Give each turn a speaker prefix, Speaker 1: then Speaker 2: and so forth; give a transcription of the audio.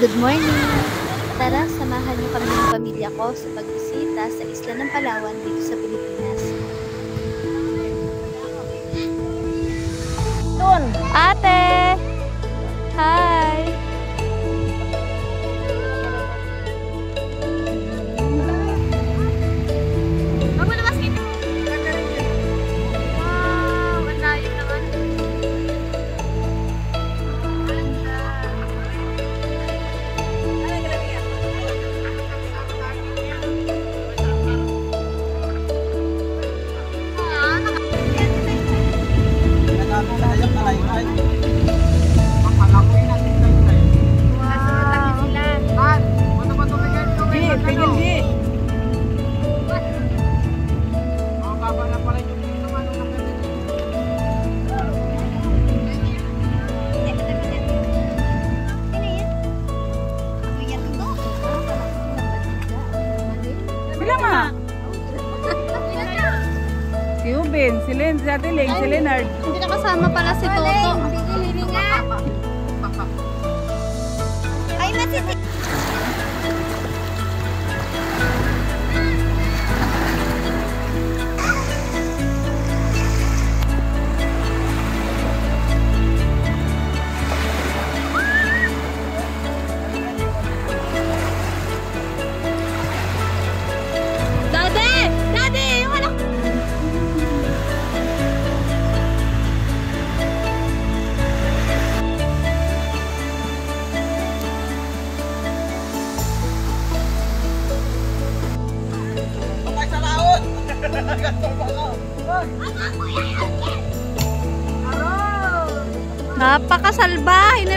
Speaker 1: Good morning! Tara, samahan niyo kami ng pamilya ko sa pagbisita sa isla ng Palawan dito sa Pilipinas.
Speaker 2: Ubin, si Len, si Ate Ling, si Leonard.
Speaker 1: Hindi nakasama pala si Toto. Napakasalbahe ni